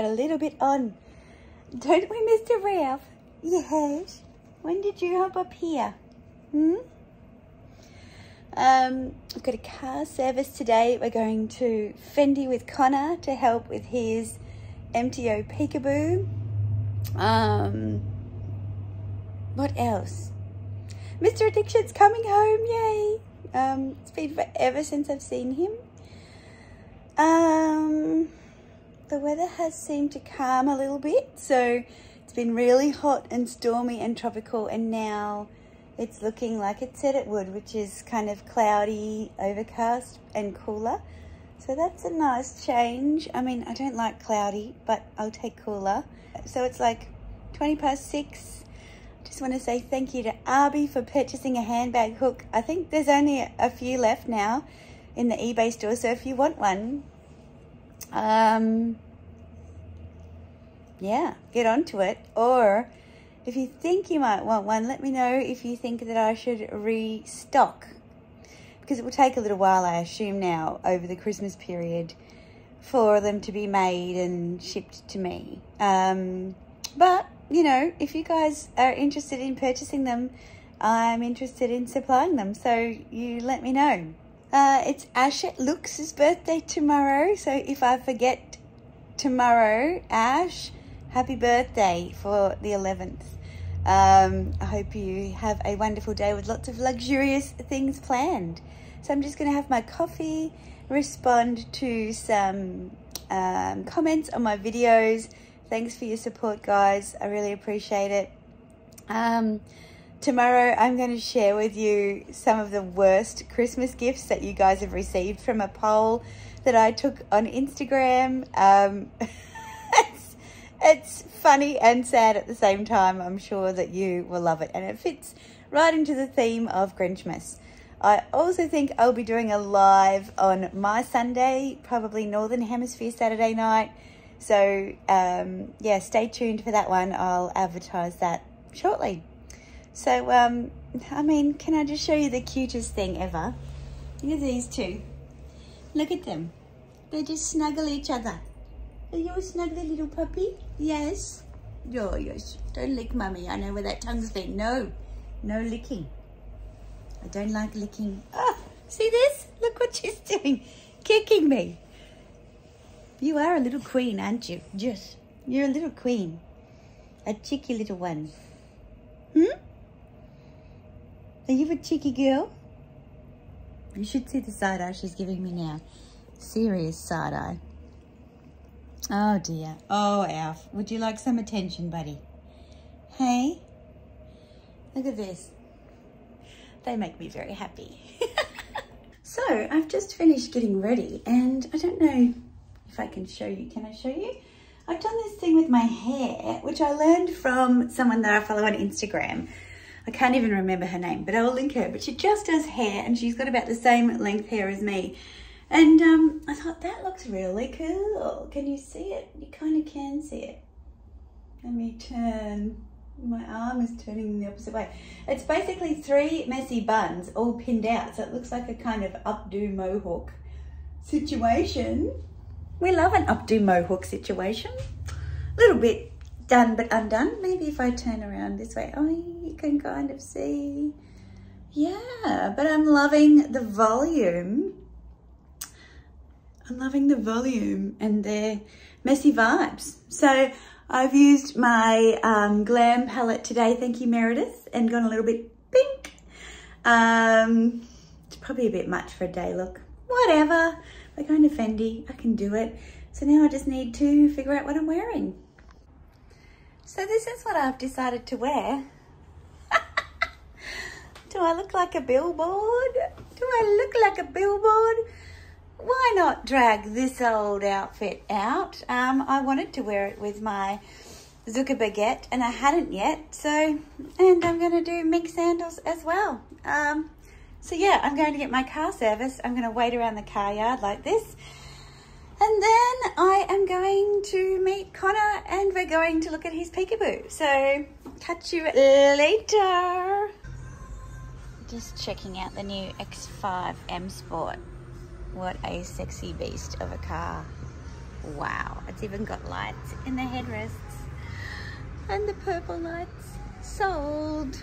got a little bit on. Don't we, Mr. Ralph? Yes. When did you hop up here? Hmm? Um, I've got a car service today. We're going to Fendi with Connor to help with his MTO Peekaboo. Um, what else? Mr. Addiction's coming home, yay! Um, it's been forever since I've seen him. Um, the weather has seemed to calm a little bit, so it's been really hot and stormy and tropical, and now it's looking like it said it would, which is kind of cloudy, overcast and cooler. So that's a nice change. I mean, I don't like cloudy, but I'll take cooler. So it's like 20 past six. Just want to say thank you to Arby for purchasing a handbag hook. I think there's only a few left now in the eBay store. So if you want one, um, yeah, get onto it. Or if you think you might want one, let me know if you think that I should restock. Because it will take a little while, I assume now, over the Christmas period for them to be made and shipped to me. Um, but, you know, if you guys are interested in purchasing them, I'm interested in supplying them. So you let me know. Uh, it's Ash Looks' birthday tomorrow. So if I forget tomorrow, Ash, happy birthday for the 11th. Um, I hope you have a wonderful day with lots of luxurious things planned. So I'm just going to have my coffee, respond to some um, comments on my videos. Thanks for your support, guys. I really appreciate it. Um, tomorrow, I'm going to share with you some of the worst Christmas gifts that you guys have received from a poll that I took on Instagram. Um, it's funny and sad at the same time. I'm sure that you will love it. And it fits right into the theme of Grinchmas. I also think I'll be doing a live on my Sunday, probably Northern Hemisphere Saturday night. So, um, yeah, stay tuned for that one. I'll advertise that shortly. So, um, I mean, can I just show you the cutest thing ever? Look at these two. Look at them. They just snuggle each other. Are you a snuggly little puppy? Yes. Oh, yes. Don't lick mummy. I know where that tongue's been. No. No licking. I don't like licking. Oh, see this? Look what she's doing. Kicking me. You are a little queen, aren't you? Yes. You're a little queen. A cheeky little one. Hmm? Are you a cheeky girl? You should see the side eye she's giving me now. Serious side eye. Oh dear. Oh, Alf. Would you like some attention, buddy? Hey? Look at this. They make me very happy. so, I've just finished getting ready and I don't know if I can show you. Can I show you? I've done this thing with my hair, which I learned from someone that I follow on Instagram. I can't even remember her name, but I'll link her. But she just does hair and she's got about the same length hair as me. And um, I thought, that looks really cool. Can you see it? You kind of can see it. Let me turn. My arm is turning the opposite way. It's basically three messy buns all pinned out. So it looks like a kind of updo mohawk situation. We love an updo mohawk situation. A little bit done but undone. Maybe if I turn around this way. Oh, you can kind of see. Yeah, but I'm loving the volume I'm loving the volume and their messy vibes. So I've used my um, Glam palette today, thank you Meredith, and gone a little bit pink. Um, it's probably a bit much for a day look. Whatever, we're going to Fendi, I can do it. So now I just need to figure out what I'm wearing. So this is what I've decided to wear. do I look like a billboard? Do I look like a billboard? why not drag this old outfit out? Um, I wanted to wear it with my Zucca baguette and I hadn't yet. So, and I'm going to do mink sandals as well. Um, so yeah, I'm going to get my car service. I'm going to wait around the car yard like this. And then I am going to meet Connor and we're going to look at his peekaboo. So catch you later. Just checking out the new X5 M Sport. What a sexy beast of a car. Wow, it's even got lights in the headrests. And the purple lights sold.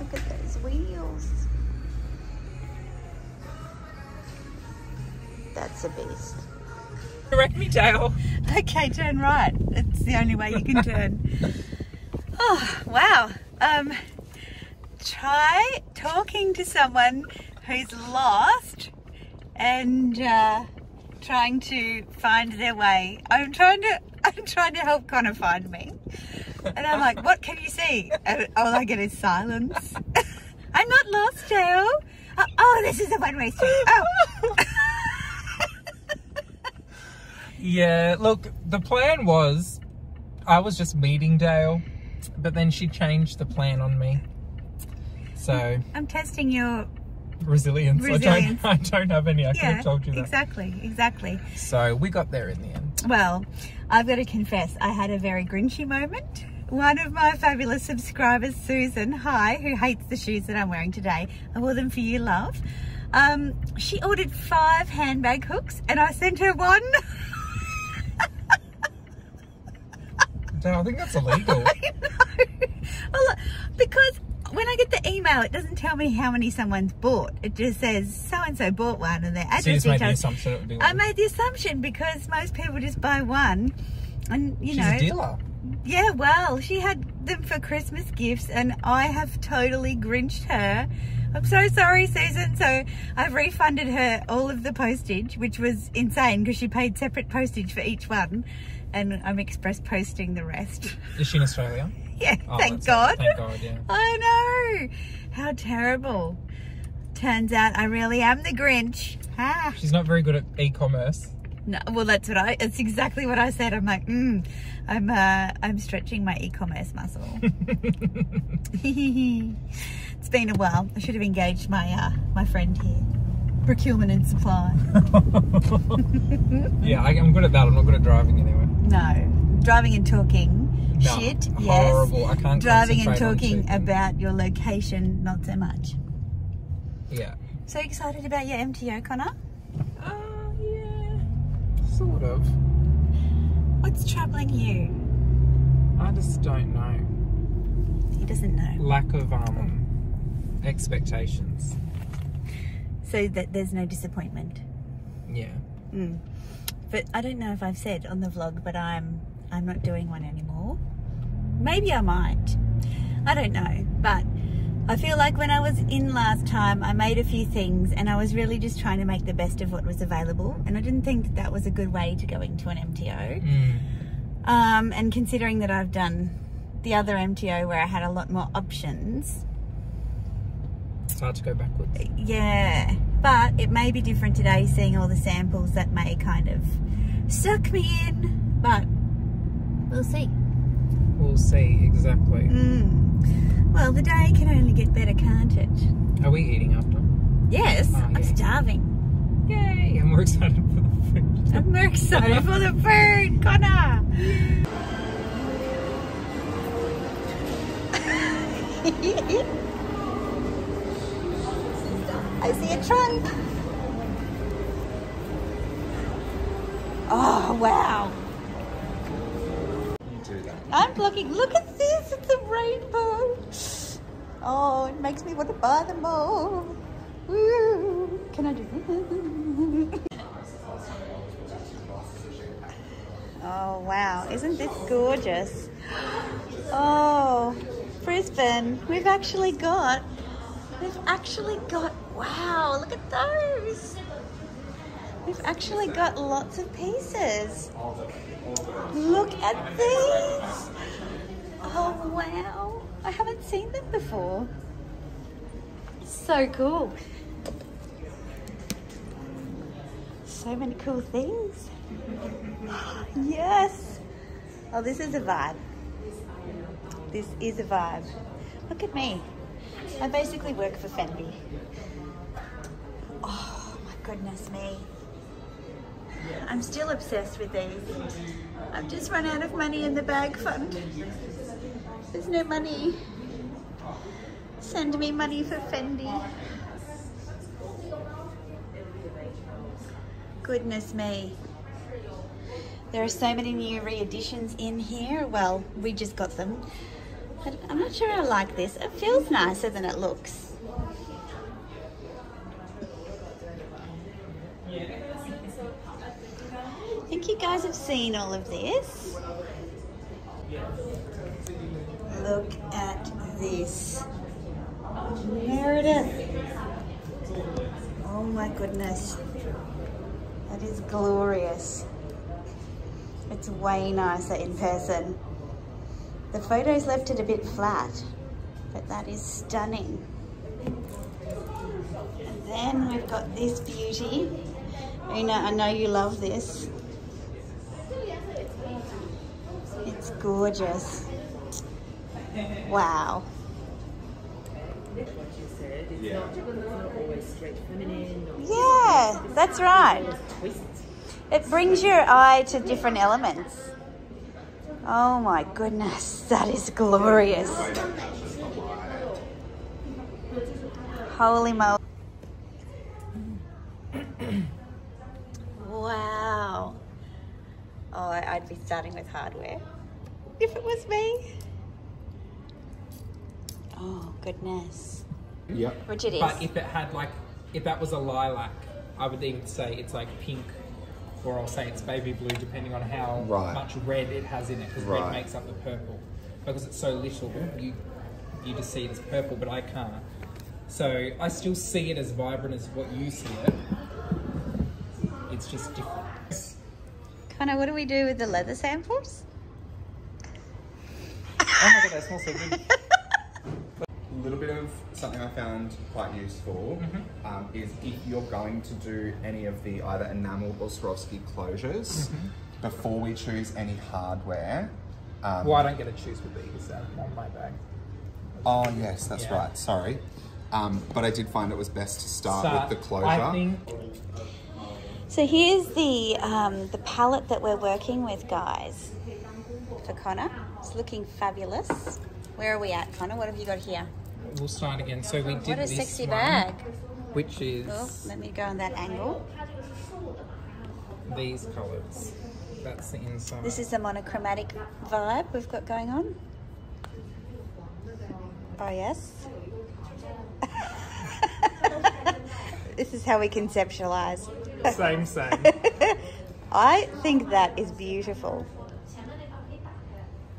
Look at those wheels. That's a beast. Direct me, Dayle. Okay, turn right. It's the only way you can turn. oh, wow. Um, try talking to someone who's lost and uh, trying to find their way. I'm trying to I'm trying to help Connor find me. And I'm like, what can you see? And all I get is silence. I'm not lost, Dayle. Oh, oh, this is a one-way street. Oh. Yeah, look, the plan was I was just meeting Dayle, but then she changed the plan on me. So I'm testing your resilience. Resilience. I don't I don't have any, I could yeah, have told you that. exactly, exactly. So we got there in the end. Well, I've got to confess, I had a very grinchy moment. One of my fabulous subscribers, Susan, hi, who hates the shoes that I'm wearing today. I wore them for you, love. Um, she ordered five handbag hooks and I sent her one. Dayle, I think that's illegal. I know. Well, because when I get the email, it doesn't tell me how many someone's bought. It just says so and so bought one and their so you just made the assumption it would be I made the assumption because most people just buy one, and you She's know. a dealer. Yeah, well, she had them for Christmas gifts, and I have totally grinched her. I'm so sorry, Susan. So I've refunded her all of the postage, which was insane because she paid separate postage for each one, and I'm express posting the rest. Is she in Australia? yeah, Oh, thank God. Thank God, yeah. I know. How terrible. Turns out I really am the Grinch. Ah. She's not very good at e-commerce. No, well, that's what I. It's exactly what I said. I'm like, mm, I'm, uh, I'm stretching my e-commerce muscle. it's been a while. I should have engaged my, uh, my friend here, procurement and supply. yeah, I, I'm good at that. I'm not good at driving anyway. No, driving and talking. No, Shit. Yes. horrible. I can't Driving and talking about your location, not so much. Yeah. So excited about your MTO, Connor? Uh, yeah. Sort of. What's troubling you? I just don't know. He doesn't know. Lack of um expectations. So that there's no disappointment. Yeah. Mm. But I don't know if I've said on the vlog, but I'm I'm not doing one anymore. Maybe I might. I don't know. But I feel like when I was in last time, I made a few things and I was really just trying to make the best of what was available. And I didn't think that, that was a good way to go into an MTO. Mm. Um, and considering that I've done the other MTO where I had a lot more options, It's hard to go backwards. yeah. But it may be different today, seeing all the samples that may kind of suck me in. But we'll see. We'll see exactly. Mm. Well, the day can only get better, can't it? Are we eating after? Yes, Oh, I'm yeah. starving. Yay! I'm more excited for the food. I'm more excited for the food, Connor. I see a trunk. Oh, wow. I'm looking. Look at this. It's a rainbow. Oh, it makes me want to buy them all. Woo. Can I do this? Oh, wow. Isn't this gorgeous? Oh, Brisbane. We've actually got, we've actually got, wow, look at those. We've actually got lots of pieces. Look at these. Oh, wow. I haven't seen them before. So cool. So many cool things. Yes. Oh, this is a vibe. This is a vibe. Look at me. I basically work for Fendi. Oh, my goodness me. I'm still obsessed with these. I've just run out of money in the bag fund. There's no money. Send me money for Fendi. Goodness me. There are so many new re-editions in here. Well, we just got them. But I'm not sure I like this. It feels nicer than it looks. You guys have seen all of this. Look at this. Meredith. Oh my goodness. That is glorious. It's way nicer in person. The photos left it a bit flat, but that is stunning. And then we've got this beauty. Una, I know you love this. Gorgeous. Wow. Yeah, that's right. It brings your eye to different elements. Oh my goodness, that is glorious. Holy moly. wow. Oh, I'd be starting with hardware if it was me. Oh, goodness. Yep. Which it is. But if it had like, if that was a lilac, I would even say it's like pink, or I'll say it's baby blue, depending on how Right. much red it has in it, because Right. red makes up the purple. Because it's so little, you you just see it as purple, but I can't. So I still see it as vibrant as what you see it. It's just different. Connor, what do we do with the leather samples? God, that smells so good. A little bit of something I found quite useful Mm-hmm. um, is if you're going to do any of the either enamel or Swarovski closures, Mm-hmm. before we choose any hardware. Um, well, I don't get to choose with these um, on my bag. Oh yes, that's Yeah. right. Sorry, um, but I did find it was best to start, Start- with the closure. I think So here's the um, the palette that we're working with, guys. For Connor, it's looking fabulous. Where are we at, Connor? What have you got here? we'll start again. So we did What a this sexy one, bag! which is Oh, let me go on that angle. these colours. That's the inside. This is the monochromatic vibe we've got going on. Oh yes. this is how we conceptualize. same, same. I think that is beautiful.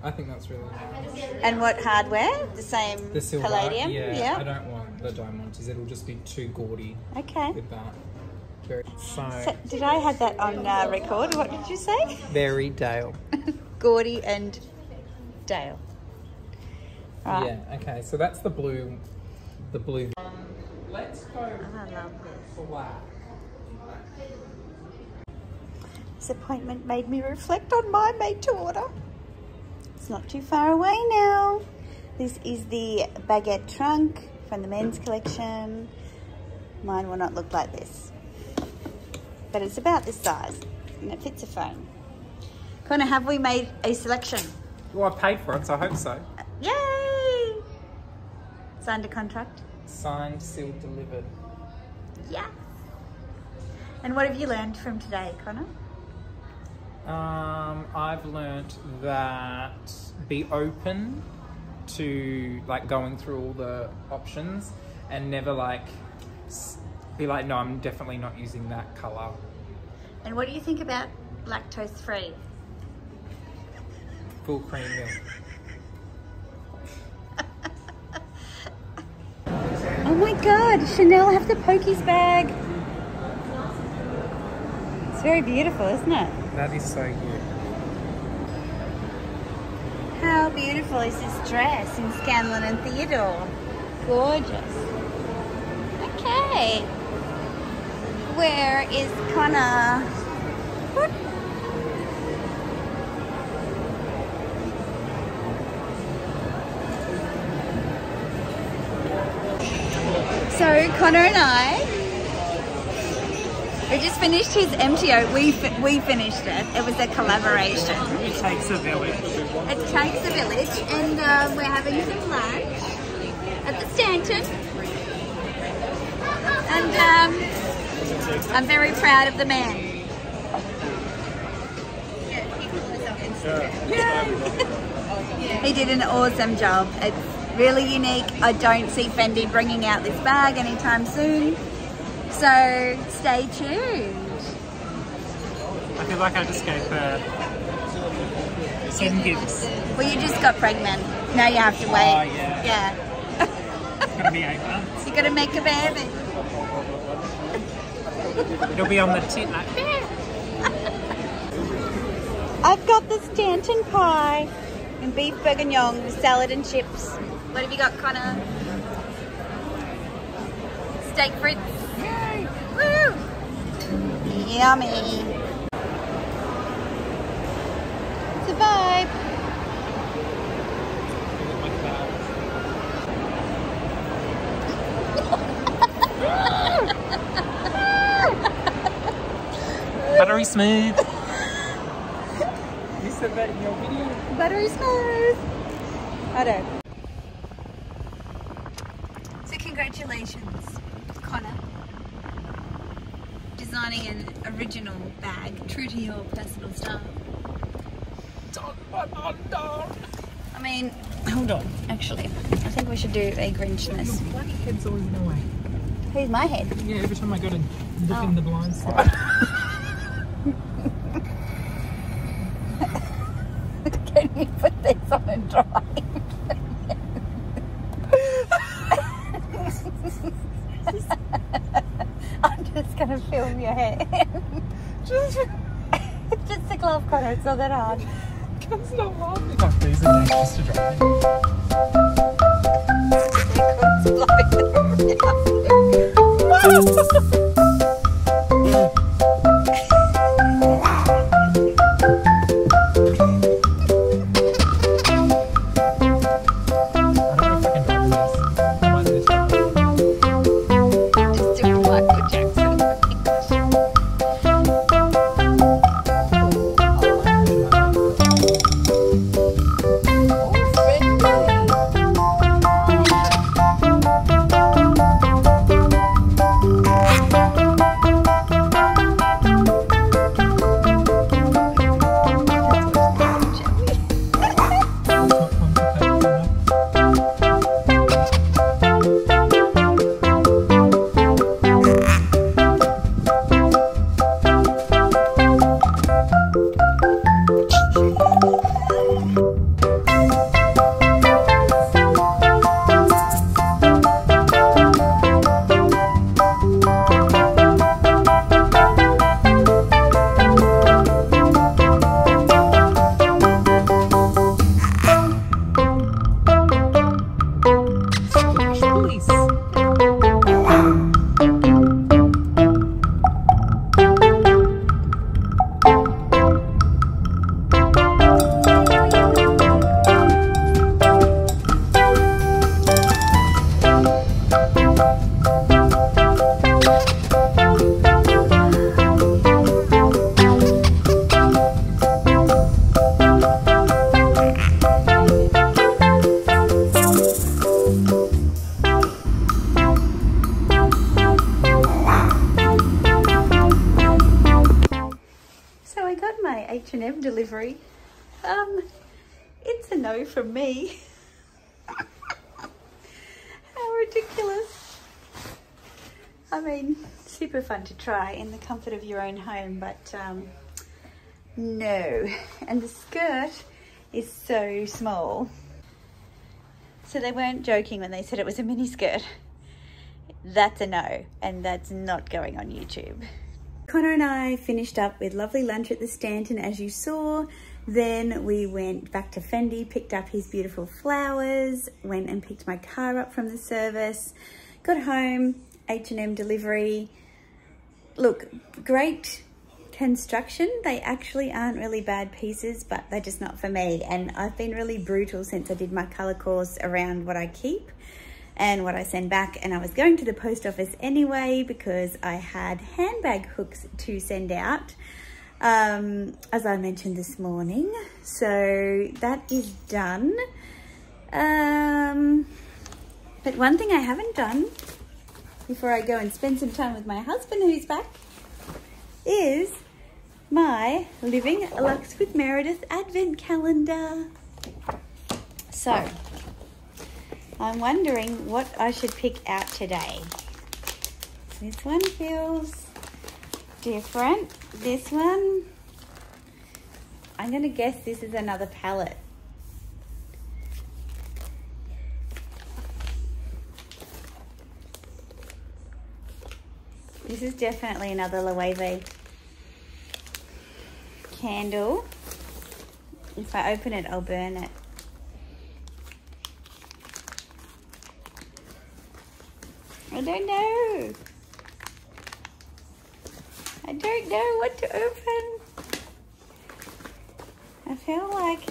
I think that's really nice. And what hardware? The same The silver, palladium? yeah, I don't want the diamonds. It'll just be too gaudy Okay. with that. Very, so, So, did I have that on uh, record? What did you say? very Dayle. gaudy and Dayle. Right. Yeah. Okay. So that's the blue. The blue. Um, let's go I love this. black. This appointment made me reflect on my made to order. It's not too far away now. This is the baguette trunk from the men's collection. Mine will not look like this. But it's about this size and it fits a phone. Connor, have we made a selection? Well, I paid for it, so I hope so. Yay! Signed a contract? Signed, sealed, delivered. Yeah. And what have you learned from today, Connor? Um, I've learnt that be open to like going through all the options and never like be like, no, I'm definitely not using that color. And what do you think about lactose free? Full cream milk. Oh my god, Chanel have the Pokies bag. It's very beautiful, isn't it? That is so good. How beautiful is this dress in Scanlan and Theodore? Gorgeous. Okay. Where is Connor? What? So Connor and I, we just finished his MTO. We we finished it. It was a collaboration. It takes a village. It takes a village, and uh, we're having some lunch at the Stanton. And um, I'm very proud of the man. He did an awesome job. It's really unique. I don't see Fendi bringing out this bag anytime soon. So stay tuned. I feel like I just gave her ten gifts. Well, you just got pregnant. Now you have to oh, wait. Oh, yeah. Yeah. It's gonna be eight months. You gotta make a baby. It'll be on the tin like I've got the Stanton pie and beef bourguignon with salad and chips. What have you got, Connor? Steak frites. Yay! Woo! Yummy. It's a vibe. buttery smooth. you said that in your video. Buttery smooth. I don't. So congratulations, Connor. Designing an original bag, true to your personal style. I mean, hold on, actually. I think we should do a Grinchmas. Bloody head's always in the way. Who's my head? Yeah, every time I go to look Oh. in the blind spot. Can you put this on a drive? I'm just gonna film your hair. just, just a glove it's not that hard. Can't stop laughing. Oh, these are dangerous to drive. It's mean, super fun to try in the comfort of your own home, but um, no. And the skirt is so small. So they weren't joking when they said it was a mini skirt. That's a no, and that's not going on YouTube. Connor and I finished up with lovely lunch at the Stanton as you saw. Then we went back to Fendi, picked up his beautiful flowers, went and picked my car up from the service, got home, H&M delivery. Look, great construction. They actually aren't really bad pieces, but they're just not for me. And I've been really brutal since I did my colour course around what I keep and what I send back. And I was going to the post office anyway because I had handbag hooks to send out, um, as I mentioned this morning. So that is done. Um, but one thing I haven't done before I go and spend some time with my husband who's back is my Living Lux with Meredith advent calendar. So, I'm wondering what I should pick out today. This one feels different. This one, I'm going to guess this is another palette. This is definitely another Loewe candle. If I open it, I'll burn it. I don't know. I don't know what to open. I feel like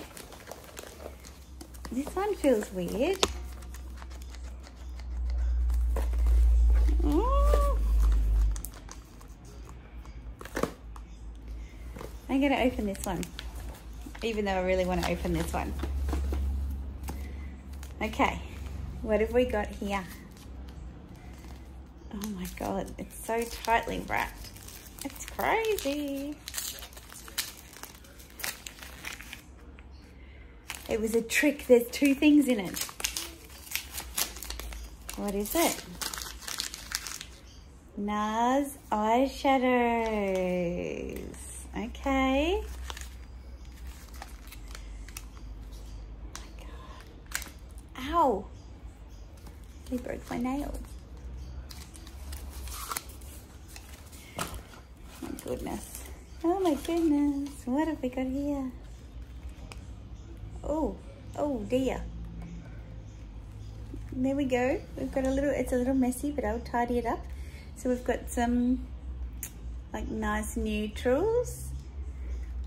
this one feels weird. Mm. I'm going to open this one, even though I really want to open this one. Okay, what have we got here? Oh my god, it's so tightly wrapped. It's crazy. It was a trick. There's two things in it. What is it? NARS eyeshadows. Okay. Oh. Ow. He broke my nail. My goodness. Oh my goodness. What have we got here? Oh, oh dear. There we go. We've got a little, it's a little messy, but I'll tidy it up. So we've got some like nice neutrals.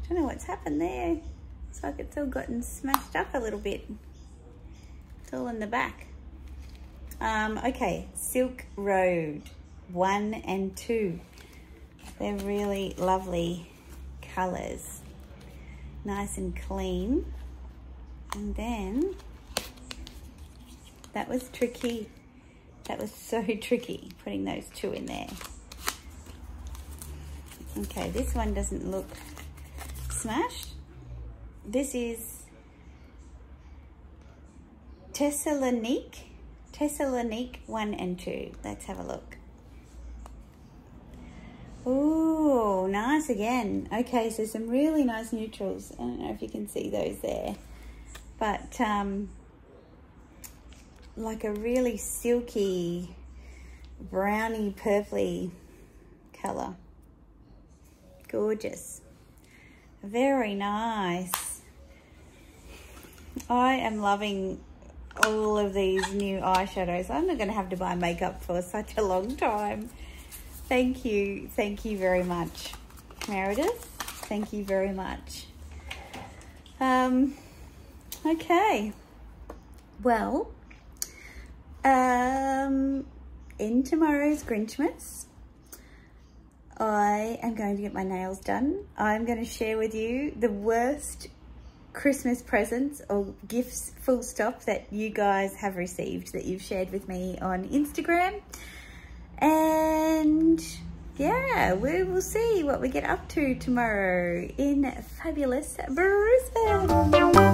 I don't know what's happened there. It's like it's all gotten smashed up a little bit. It's all in the back. Um, okay, Silk Road, one and two. They're really lovely colors. Nice and clean. And then, that was tricky. That was so tricky, putting those two in there. Okay, this one doesn't look smashed. This is Thessalonique. Thessalonique 1 and 2. Let's have a look. Ooh, nice again. Okay, so some really nice neutrals. I don't know if you can see those there. But um, like a really silky, browny, purpley colour. Gorgeous. Very nice. I am loving all of these new eyeshadows. I'm not going to have to buy makeup for such a long time. Thank you. Thank you very much, Meredith. Thank you very much. Um, okay. Well, um, in tomorrow's Grinchmas, I am going to get my nails done. I'm going to share with you the worst Christmas presents or gifts full stop that you guys have received that you've shared with me on Instagram. And yeah, we will see what we get up to tomorrow in fabulous Brisbane.